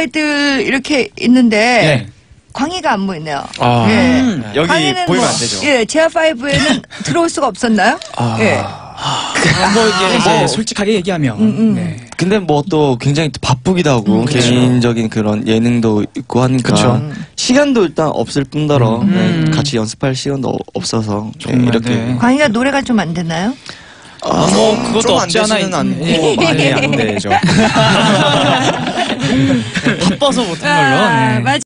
여자애들 이렇게 있는데 네. 광희가 안 보이네요. 아, 예. 음. 여기 광희는 보이면 뭐, 안 되죠. 예, 제아 5에는 들어올 수가 없었나요? 아. 예. 뭐 이게 이제 뭐. 솔직하게 얘기하면 음, 음. 네. 근데 뭐 또 굉장히 또 바쁘기도 하고 그쵸. 개인적인 그런 예능도 있고 하니까 그쵸. 시간도 일단 없을 뿐더러 음. 네, 같이 연습할 시간도 어- 없어서 네, 정말, 이렇게 네. 광희가 노래가 좀 안 되나요? 뭐 그것도 좀안 없지 않아 되지는 않고 예, 많이 안 되죠. 바빠서 못한 걸로 아, 네. 맞아.